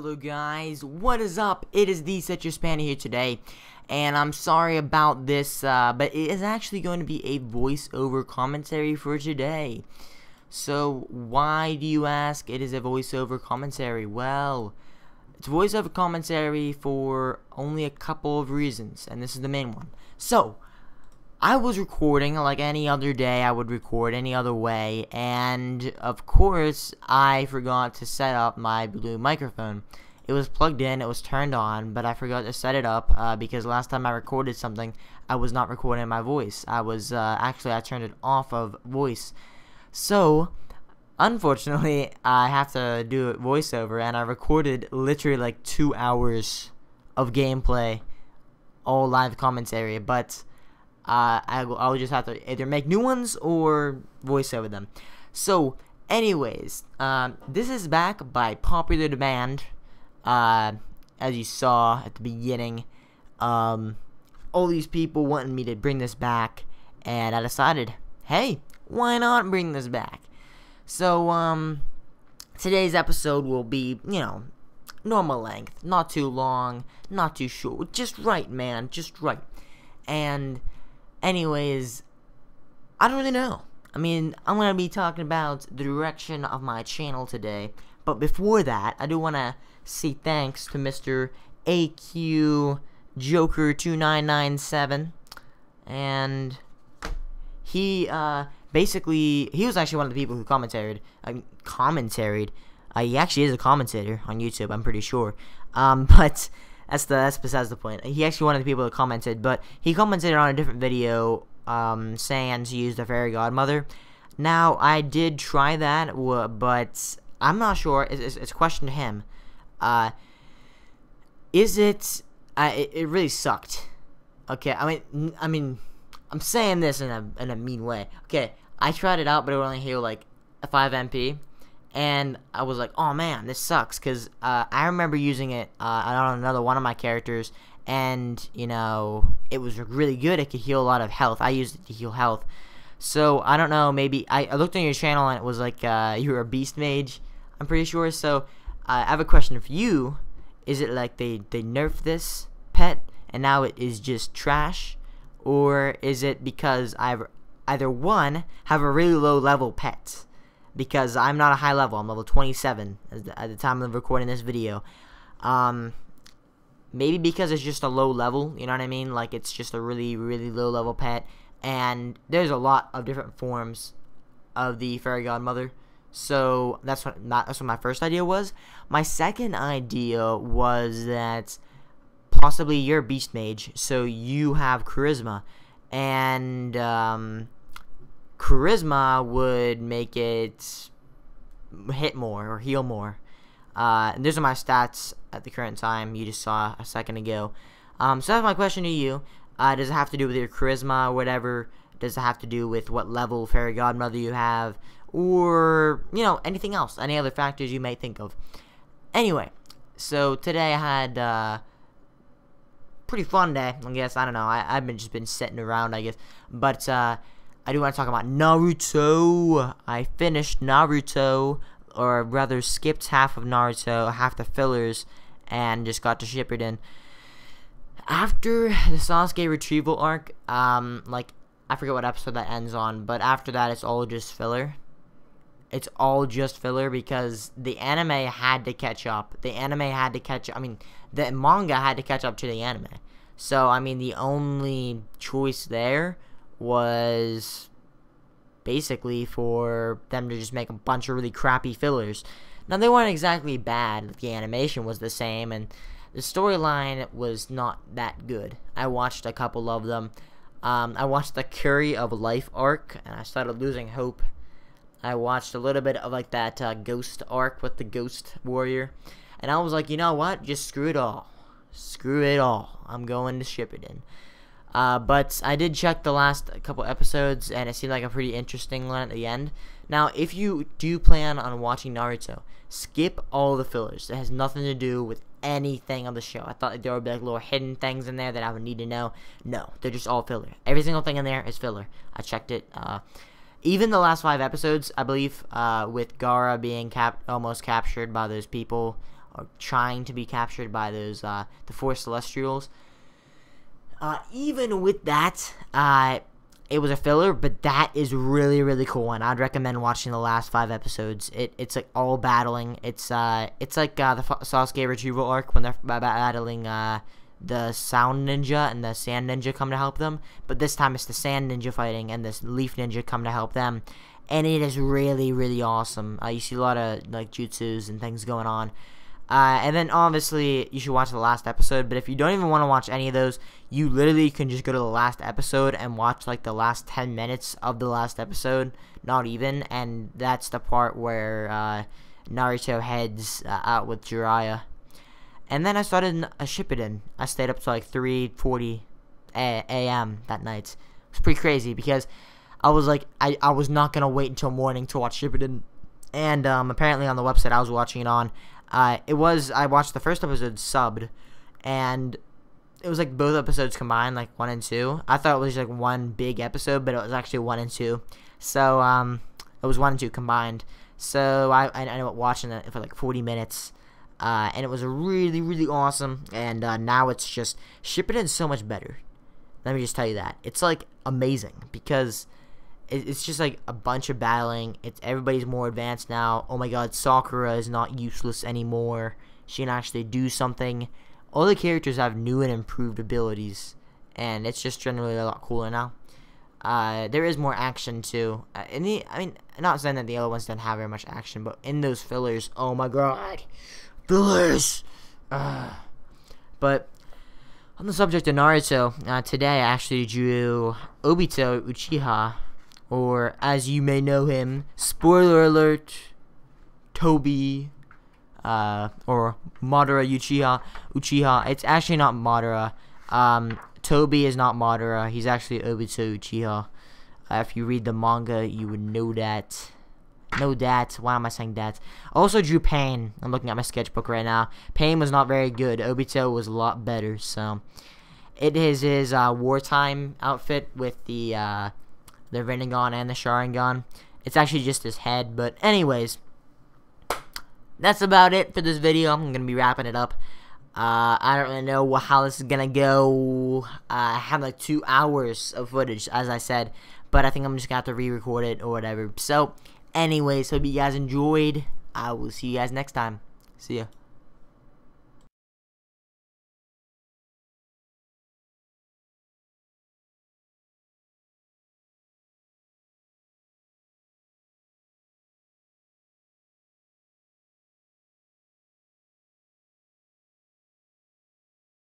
guys, what is up? It is the Citrus Panda here today, and I'm sorry about this, uh, but it is actually going to be a voiceover commentary for today. So, why do you ask it is a voiceover commentary? Well, it's voiceover commentary for only a couple of reasons, and this is the main one. So, I was recording like any other day I would record any other way and of course I forgot to set up my blue microphone. It was plugged in, it was turned on, but I forgot to set it up uh, because last time I recorded something I was not recording my voice. I was uh, actually I turned it off of voice. So unfortunately I have to do it voiceover and I recorded literally like two hours of gameplay all live commentary but uh, I, will, I will just have to either make new ones or voice over them. So, anyways, um, this is back by popular demand. Uh, as you saw at the beginning, um, all these people wanted me to bring this back, and I decided, hey, why not bring this back? So, um, today's episode will be, you know, normal length, not too long, not too short, just right, man, just right. And Anyways, I don't really know. I mean, I'm going to be talking about the direction of my channel today. But before that, I do want to say thanks to Mr. AQ Joker 2997 and he uh, basically he was actually one of the people who commented I mean, commentaried uh, he actually is a commentator on YouTube I'm pretty sure um, but that's the that's besides the point. He actually one of the people that commented, but he commented on a different video um, saying to use the fairy godmother. Now I did try that, but I'm not sure. It's, it's, it's a question to him. Uh, is it, uh, it? It really sucked. Okay, I mean, I mean, I'm saying this in a in a mean way. Okay, I tried it out, but it only heal like a 5 MP and I was like, oh man, this sucks, because uh, I remember using it uh, on another one of my characters, and, you know, it was really good, it could heal a lot of health, I used it to heal health, so, I don't know, maybe, I, I looked on your channel, and it was like, uh, you were a beast mage, I'm pretty sure, so, uh, I have a question for you, is it like they, they nerfed this pet, and now it is just trash, or is it because I've either one, have a really low level pet, because I'm not a high level. I'm level 27 at the time of recording this video. Um, maybe because it's just a low level, you know what I mean? Like it's just a really, really low level pet. And there's a lot of different forms of the fairy godmother. So that's what not, that's what my first idea was. My second idea was that possibly you're a beast mage, so you have charisma, and um, charisma would make it hit more or heal more. Uh, and those are my stats at the current time. You just saw a second ago. Um, so that's my question to you. Uh, does it have to do with your charisma or whatever? Does it have to do with what level fairy godmother you have? Or, you know, anything else? Any other factors you may think of? Anyway, so today I had uh, pretty fun day, I guess. I don't know. I, I've been just been sitting around, I guess. But, uh, I do want to talk about Naruto. I finished Naruto, or rather skipped half of Naruto, half the fillers, and just got to Shippuden. After the Sasuke retrieval arc, um, like, I forget what episode that ends on, but after that, it's all just filler. It's all just filler because the anime had to catch up. The anime had to catch I mean, the manga had to catch up to the anime. So, I mean, the only choice there was basically for them to just make a bunch of really crappy fillers. Now, they weren't exactly bad. The animation was the same, and the storyline was not that good. I watched a couple of them. Um, I watched the Curry of Life arc, and I started losing hope. I watched a little bit of like that uh, Ghost arc with the Ghost Warrior, and I was like, you know what? Just screw it all. Screw it all. I'm going to Shippuden. Uh, but I did check the last couple episodes, and it seemed like a pretty interesting one at the end. Now, if you do plan on watching Naruto, skip all the fillers. It has nothing to do with anything on the show. I thought there would be like little hidden things in there that I would need to know. No, they're just all filler. Every single thing in there is filler. I checked it. Uh, even the last five episodes, I believe, uh, with Gaara being cap almost captured by those people are trying to be captured by those uh, the four Celestials. Uh, even with that, uh, it was a filler, but that is really really cool, and I'd recommend watching the last five episodes. It it's like all battling. It's uh it's like uh, the Sasuke retrieval arc when they're battling uh the sound ninja and the sand ninja come to help them, but this time it's the sand ninja fighting and this leaf ninja come to help them, and it is really really awesome. Uh, you see a lot of like jutsus and things going on. Uh, and then obviously you should watch the last episode. But if you don't even want to watch any of those, you literally can just go to the last episode and watch like the last 10 minutes of the last episode. Not even. And that's the part where uh, Naruto heads uh, out with Jiraiya. And then I started a Shippuden. I stayed up to like 3:40 a.m. that night. It was pretty crazy because I was like, I, I was not gonna wait until morning to watch Shippuden. And um, apparently on the website I was watching it on, uh, it was I watched the first episode subbed, and it was like both episodes combined, like one and two. I thought it was like one big episode, but it was actually one and two. So um, it was one and two combined. So I I ended up watching it for like 40 minutes. Uh, and it was really, really awesome. And uh, now it's just Shippuden so much better. Let me just tell you that it's like amazing because it's just like a bunch of battling. It's everybody's more advanced now. Oh my god, Sakura is not useless anymore. She can actually do something. All the characters have new and improved abilities, and it's just generally a lot cooler now. Uh, there is more action too. Uh, in the, I mean, not saying that the other ones don't have very much action, but in those fillers, oh my god, fillers. Uh, but on the subject of Naruto, uh, today I actually drew Obito Uchiha or as you may know him, spoiler alert, Tobi, uh, or Madara Uchiha. Uchiha. It's actually not Madara. Um, Tobi is not Madara. He's actually Obito Uchiha. Uh, if you read the manga, you would know that. Know that. Why am I saying that? Also drew Pain. I'm looking at my sketchbook right now. Pain was not very good. Obito was a lot better. So, it is his uh, wartime outfit with the uh, the Rinnegan and the Sharingan. It's actually just his head, but anyways, that's about it for this video. I'm gonna be wrapping it up. Uh, I don't really know how this is gonna go. Uh, I have like two hours of footage, as I said, but I think I'm just gonna have to re-record it or whatever. So, anyways, hope you guys enjoyed. I will see you guys next time. See ya.